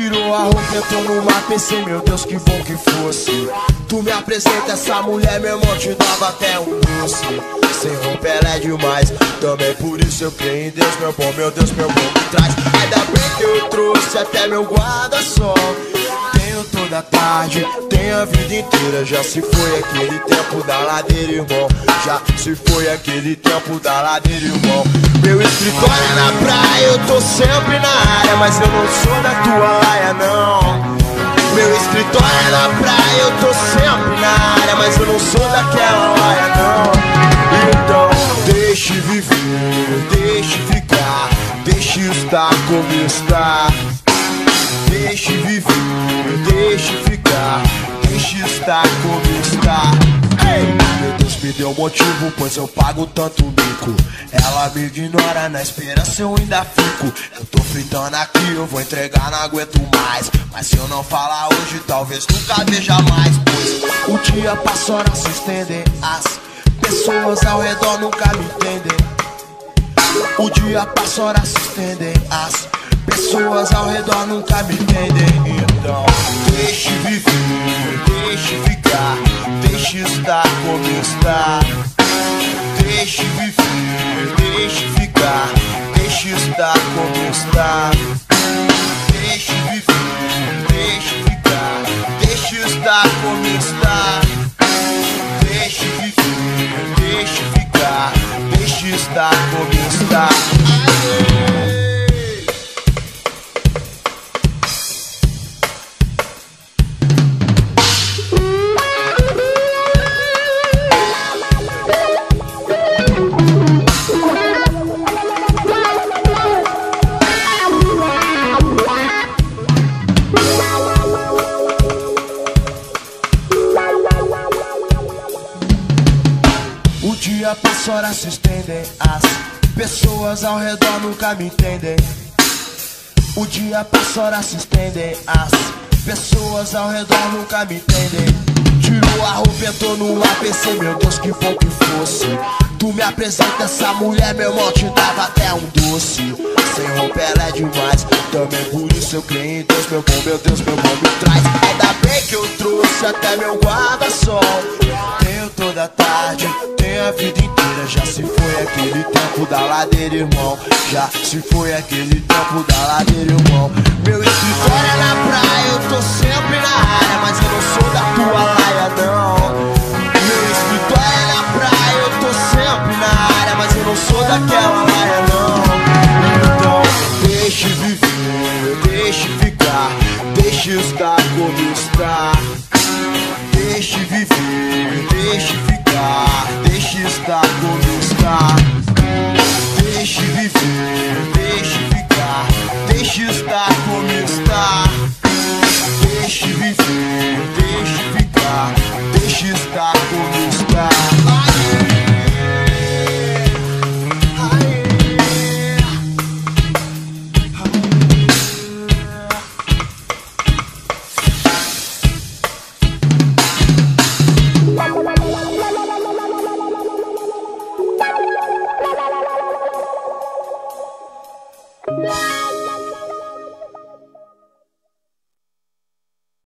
Tirou a roupa, entrou no mar, pensei, meu Deus, que bom que fosse. Tu me apresenta essa mulher, meu irmão, te dava até um doce. Sem roupa ela é demais, também por isso eu creio em Deus, meu bom, meu Deus, meu bom me traz. Ainda bem que eu trouxe até meu guarda-sol. Tarde, tenho a vida inteira. Já se foi aquele tempo da ladeira, irmão. Já se foi aquele tempo da ladeira, irmão. Meu escritório é na praia, eu tô sempre na área, mas eu não sou da tua laia, não. Meu escritório é na praia, eu tô sempre na área, mas eu não sou daquela laia, não. Então, deixe viver, deixe ficar, deixe estar como está. Deixe viver, deixe ficar, deixe estar como está. Meu Deus me deu motivo, pois eu pago tanto mico. Ela me ignora, na esperança eu ainda fico. Eu tô fritando aqui, eu vou entregar, não aguento mais. Mas se eu não falar hoje, talvez nunca veja mais. Pois o dia passa, horas se estendem. As pessoas ao redor nunca me entendem. O dia passa, horas se estendem. As pessoas ao redor nunca me entendem. Então, deixe viver, deixe ficar, deixe estar como está. Deixe viver, deixe ficar, deixe estar como está. Deixe viver, deixe ficar, deixe estar como está. Deixe viver, deixe ficar, deixe estar como está. Dia passa, horas se estendem. As pessoas ao redor nunca me entendem. O dia passa, horas se estendem. As pessoas ao redor nunca me entendem. Tirou a roupa, entrou no ar, pensei, meu Deus, que bom que fosse. Tu me apresenta essa mulher, meu irmão, te dava até um doce. Sem roupa ela é demais, também por isso eu creio em Deus, meu bom, meu Deus, meu bom me traz. Ainda bem que eu trouxe até meu guarda-sol. Tenho toda tarde, vida inteira. Já se foi aquele tempo da ladeira, irmão. Já se foi aquele tempo da ladeira, irmão. Meu escritório é na praia, eu tô sempre na área, mas eu não sou da tua laia, não. Meu escritório é na praia, eu tô sempre na área, mas eu não sou daquela laia, não. Então, deixe viver, deixe ficar, deixe estar como está. Deixe viver, deixe ficar, deixe